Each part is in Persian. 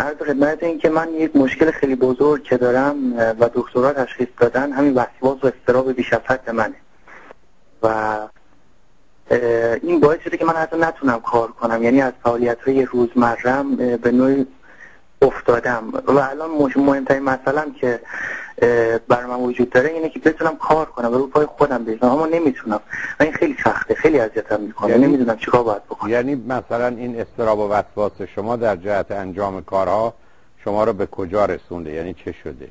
عرض خدمت این که من یک مشکل خیلی بزرگ که دارم و دکترها تشخیص دادن همین وسواس و استراب بیش از حد منه. و این باعث شده که من حتی نتونم کار کنم. یعنی از فعالیت های روزمرم به نوعی افتادم. و الان مهمترین مثلا که بر من وجود داره اینه که بتونم کار کنم و رو پای خودم بزنم اما نمی‌تونم. و این خیلی سخته. خیلی اذیتم می‌کنه. یعنی نمی‌دونم چیکار باید بکنم. یعنی مثلا این استراب و وسواس شما در جهت انجام کارها شما رو به کجا رسونده؟ یعنی چه شده؟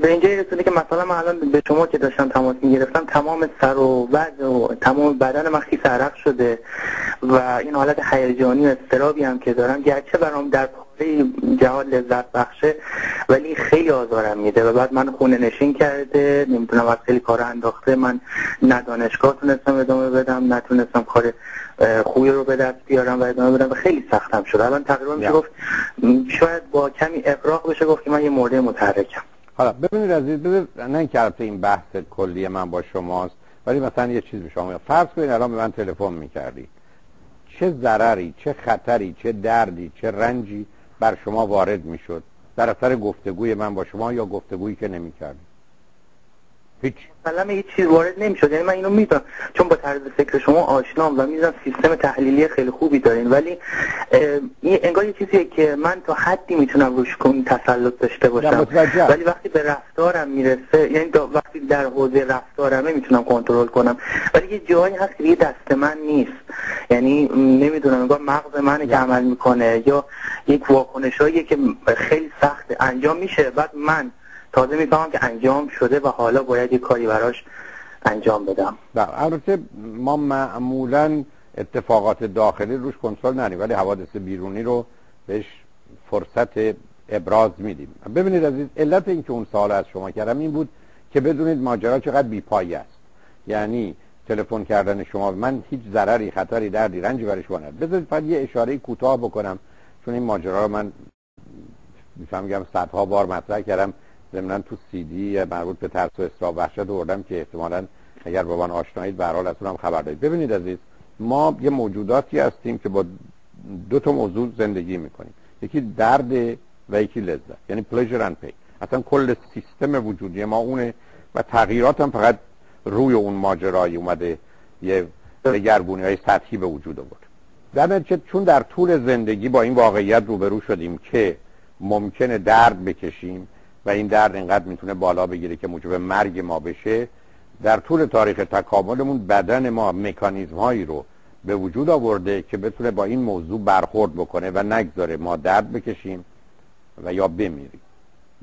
به اینجا رسونده که مثلا من الان به شما که داشتم تماس می‌گرفتم تمام سر و وضع و تمام بدن من خیس عرق شده و این حالت هیجانی و استرابی هم که دارم گرچه برام در جهاد لذت بخشه ولی خیلی آزارم میده و بعد من خونه نشین کرده نمی‌تونم از خیلی کار انداخته من نه دانشگاه تونستم ادامه بدم نتونستم کار خوبی رو به دست بیارم و ادامه بدم و خیلی سختم شد. الان تقریبا میشه گفت شاید با کمی اقراق بشه گفت که من یه مورد متحرکم. حالا ببینید عزیز ببینید نه اینکه این بحث کلی من با شماست ولی مثلا یه چیز به شما فرض کنید الان به من تلفن می‌کردی. چه ضرری چه خطری چه دردی چه رنجی بر شما وارد می‌شد. در اثر گفتگوی من با شما یا گفتگویی که نمی‌کردی هیچ. مثلا یه چیز وارد نمی‌شد. یعنی من اینو می‌دونم. چون با طرز فکر شما آشنام و می‌دونم سیستم تحلیلی خیلی خوبی دارین. ولی این انگار یه چیزیه که من تا حدی می‌تونم روش کن تسلط داشته باشم. ولی وقتی به رفتارم می‌رسه یعنی وقتی در حوزه رفتارمه می‌تونم کنترل کنم. ولی یه جایی هست که یه دست من نیست. یعنی نمی‌دونم انگار مغز منه که عمل می‌کنه. یا یک واکنشاییه که خیلی سخت انجام میشه. بعد من تازه می‌فهمم که انجام شده و حالا باید یه کاری براش انجام بدم. البته ما معمولا اتفاقات داخلی روش کنترل نریم ولی حوادث بیرونی رو بهش فرصت ابراز میدیم. ببینید عزیز علت این که اون سال از شما کردم این بود که بدونید ماجرا چقدر بیپایی است. یعنی تلفن کردن شما من هیچ ضرری خطری دردی رنجی برش ندارم. بذارید فقط یه اشاره کوتاه بکنم چون این ماجرا رو من می‌فهمم صدها بار مطرح کردم. ضمن تو سی دی مربوط به ترس و اضطراب وحشت آوردم که احتمالا اگر با من آشنایید به حال از اونم خبر دارید. ببینید عزیز ما یه موجوداتی هستیم که با دو تا موضوع زندگی می‌کنیم. یکی درد و یکی لذت یعنی pleasure and pain اصلا کل سیستم وجودی ما اونه و تغییرات هم فقط روی اون ماجرای اومده یه دگرگونی های سطحی به وجود آورد. در نتیجه چون در طول زندگی با این واقعیت روبرو شدیم که ممکنه درد بکشیم و این درد اینقدر می‌تونه بالا بگیره که موجب مرگ ما بشه در طول تاریخ تکاملمون بدن ما مکانیزم هایی رو به وجود آورده که بتونه با این موضوع برخورد بکنه و نگذاره ما درد بکشیم و یا بمیریم.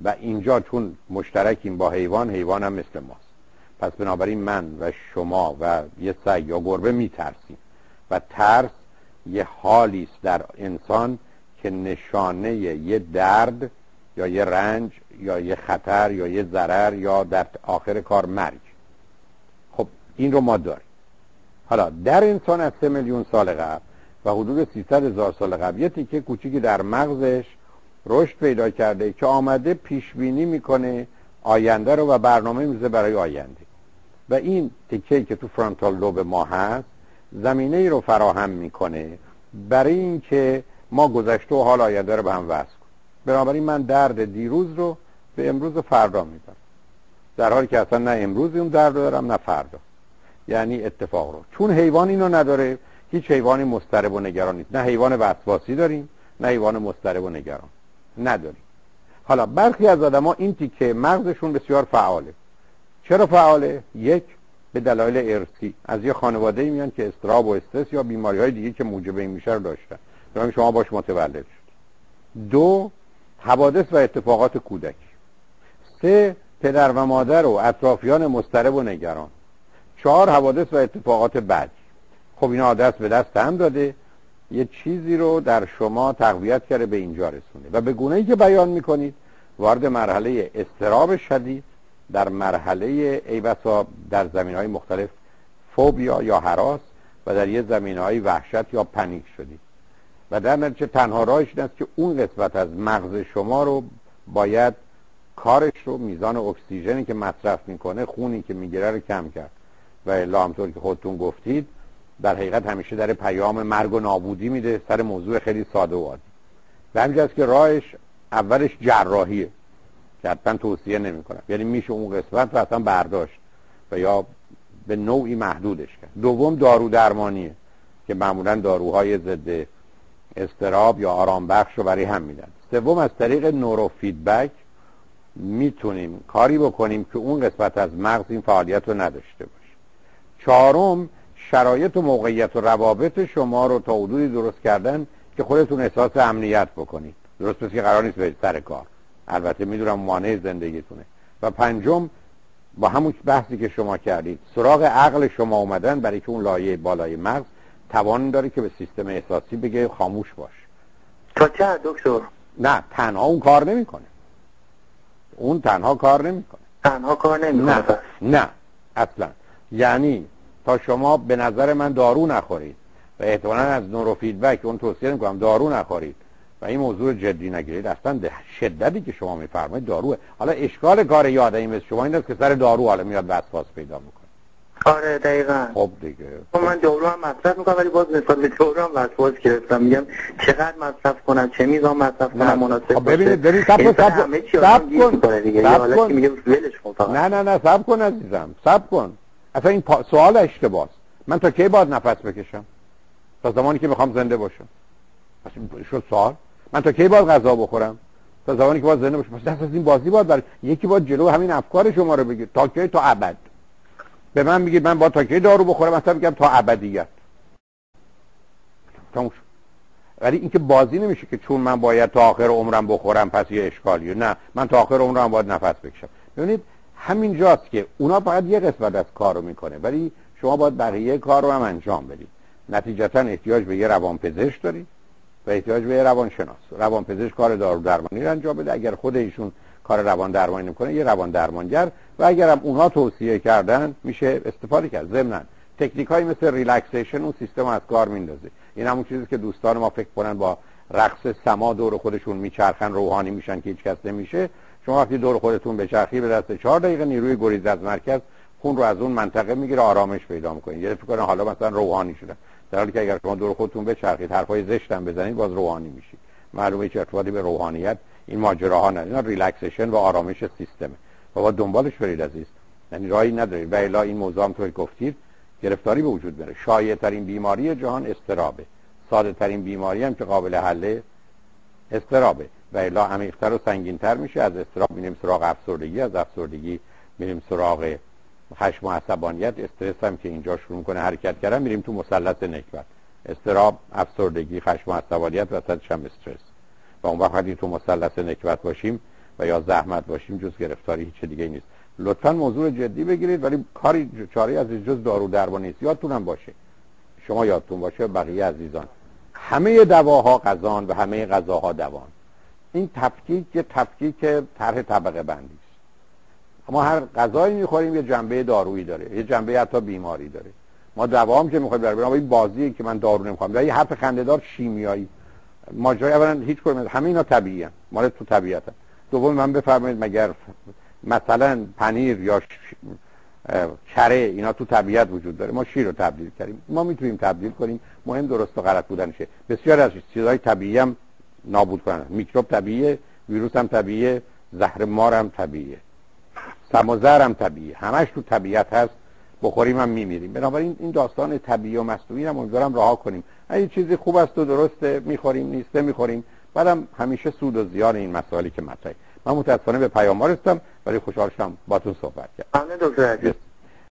و اینجا چون مشترکیم با حیوان حیوان هم مثل ماست. پس بنابراین من و شما و یه سگ یا گربه میترسیم و ترس یه حالی است در انسان که نشانه یه درد یا یه رنج یا یه خطر یا یه ضرر یا در آخر کار مرگ. خب این رو ما داریم. حالا در انسان از سه میلیون سال قبل و حدود 300 هزار سال قبل یه تیکه کوچیکی در مغزش رشد پیدا کرده که آمده پیش بینی می‌کنه آینده رو و برنامه میزه برای آینده. و این تیکه که تو فرانتال لوب ما هست زمینه ای رو فراهم می‌کنه برای اینکه ما گذشته و حال آینده رو به هم وصل بنابراین من درد دیروز رو به امروز و فردا میدم. در حالی که اصلا نه امروز اون درد دارم نه فردا. یعنی اتفاق رو. چون حیوان اینو نداره هیچ حیوانی مسترب و نگران نیست. نه حیوان وسواسی داریم نه حیوان مسترب و نگران. نداریم. حالا برخی از آدما این تیکه مغزشون بسیار فعاله. چرا فعاله؟ یک به دلایل ارثی از یه خانواده میان که استراب و استرس یا بیماری های دیگه که موجب این میشه رو داشتن. شما باش متولد شد. دو حوادث و اتفاقات کودکی سه پدر و مادر و اطرافیان مسترب و نگران. چهار حوادث و اتفاقات بعدی خب اینا دست به دست هم داده. یه چیزی رو در شما تقویت کرده به اینجا رسونده. و به گونه ای که بیان می‌کنید وارد مرحله استراب شدید در مرحله ای بسا در زمین های مختلف فوبیا یا حراس و در یه زمین های وحشت یا پنیک شدید. و در نتیجه تنها راهش این است که اون قسمت از مغز شما رو باید کارش رو میزان اکسیژنی که مصرف می‌کنه خونی که می‌گیره رو کم کرد. و الا همطور که خودتون گفتید در حقیقت همیشه در پیام مرگ و نابودی میده سر موضوع خیلی ساده و عادی. به همینجاست که راهش اولش جراحیه که حتما توصیه نمی کنم یعنی میشه اون قسمت رو اصلا برداشت و یا به نوعی محدودش کرد. دوم دارو درمانیه که معمولا داروهای ضد استراب یا آرام بخش رو برای هم میدن. سوم از طریق نورو فیدبک می‌تونیم کاری بکنیم که اون قسمت از مغز این فعالیت رو نداشته باشه. چهارم شرایط و موقعیت و روابط شما رو تا حدودی درست کردن که خودتون احساس امنیت بکنید. درست مثل که قرار نیست به سر کار. البته می‌دونم مانع زندگیتونه. و پنجم با همون بحثی که شما کردید سراغ عقل شما اومدن برای که اون لایه بالای مغز توان داره که به سیستم احساسی بگه خاموش باش. تا چه دکتر؟ نه تنها اون کار نمی‌کنه. اون تنها کار نمی‌کنه. تنها کار نمی‌کنه نه نه اصلا. یعنی تا شما به نظر من دارو نخورید و احتمالا از نورو فیدبک اون توصیه نمی‌کنم دارو نخورید و این موضوع جدی نگیرید اصلا شدتی که شما میفرمایید داروه. حالا اشکال کار یاد این مثل شما این است که سر دارو حالا میاد وسواس پیدا می‌کنه. آره دقیقا. خب دیگه. خب من دارو هم مصرف می‌کنم ولی باز نسبت به دارو هم وسواس گرفتم. میگم چقدر مصرف کنم چه میزان مصرف کنم مناسب خب ببینید ببینید سب کن سب کن سب کن. میگه ولش کن نه نه نه سب کن عزیزم سب کن. اصلا این سوال اشتباهه من تا کی باید نفس بکشم؟ تا زمانی که می‌خوام زنده باشم. پس شد سوال. من تا کی باید غذا بخورم؟ تا زمانی که باید زنده باشم. پس دست از این بازی باید برای یکی باید جلو همین افکار شما رو بگیر. تا کی؟ تا ابد. به من میگید من با تا کی دارو بخورم؟ مثلا میگم تا ابدیت. تموش ولی اینکه بازی نمیشه که چون من باید تا آخر عمرم بخورم پس یه اشکالیه نه من تا آخر عمرم باید نفس بکشم. ببینید همین جاست که اونا فقط یه قسمت از کار رو می‌کنه ولی شما باید بقیه کار رو هم انجام بدید. نتیجتا احتیاج به یه روانپزشک دارید و احتیاج به یه روانشناس. روانپزشک کار دارو درمانی رو انجام بده. اگر خود ایشون کار روان درمانی نمی‌کنه یه روان درمانگر و اگر هم اونها توصیه کردن میشه استفاده کرد. ضمن تکنیک های مثل relaxation اون سیستم از کار میندازه. این همون چیزی که دوستان ما فکر کنن با رقص سماع دور خودشون میچرخن روحانی میشن که هیچ کس نمیشه. شما وقتی دور خودتون بچرخی به دست چهار دقیقه نیروی گریز از مرکز خون رو از اون منطقه می‌گیره آرامش پیدا می‌کنه. یه فکر کنه حالا مثلا روحانی شدن در حالی که اگر شما دور خودتون بچرخید حرفای زشت هم بزنید باز روحانی میشید معلومه چه ارتباطی به روحانیت این ماجراها نداره اینا ریلکسیشن و آرامش سیستمه. و با دنبالش برید عزیز. یعنی راهی ندارید. و الا این موضوع هم توی گفتید گرفتاری به وجود بره شایع ترین بیماری جهان استرابه ساده ترین بیماری هم که قابل حله استرابه و الا عمیق‌تر و سنگین‌تر میشه. از استراب میریم سراغ افسردگی از افسردگی میریم سراغ خشم و عصبانیت. استرس هم که اینجا شروع می‌کنه حرکت کردن میریم تو مثلث نکبت. استراب افسردگی خشم و عصبانیت وسطش هم استرس. و اون وقت تو مثلث نکبت باشیم و یا زحمت باشیم جز گرفتاری هیچ دیگه نیست. لطفا موضوع جدی بگیرید ولی کاری چاره از جز دارو درمان نیست. یادتون هم باشه. شما یادتون باشه بقیه عزیزان. همه دواها غذان و همه غذاها دوان. این تفکیک یه تفکیک طرح طبقه بندی است. ما هر غذایی می‌خوریم یه جنبه دارویی داره یه جنبه حتی بیماری داره. ما دوام که می‌خوایم برای این بازی که من دارو نمی‌خوام. یه حرف خنده‌دار شیمیایی. ماجرای اولا هیچ کدوم همه اینا طبیعیه. مال تو طبیعت. دوم من بفرمایید مگر مثلا پنیر یا کره اینا تو طبیعت وجود داره؟ ما شیر رو تبدیل کردیم. ما می‌تونیم تبدیل کنیم. مهم درست و غلط بودنشه بسیار از چیزهای طبیعی هم نابود کنن. میکروب طبیعیه ویروس هم طبیعیه زهر مار هم طبیعیه. سمازر هم طبیعیه. همش تو طبیعت هست. بخوریم هم میمیریم. بنابراین این داستان طبیعی و مصنوعی هم امیدوارم رها کنیم. اگه چیزی خوب است و درسته می‌خوریم نیسته می‌خوریم بعدم همیشه سود و زیان این مسائلی که مطرحه. من متاسفانه به پیام رسیدم. ولی خوشحال شدم باتون صحبت کردم.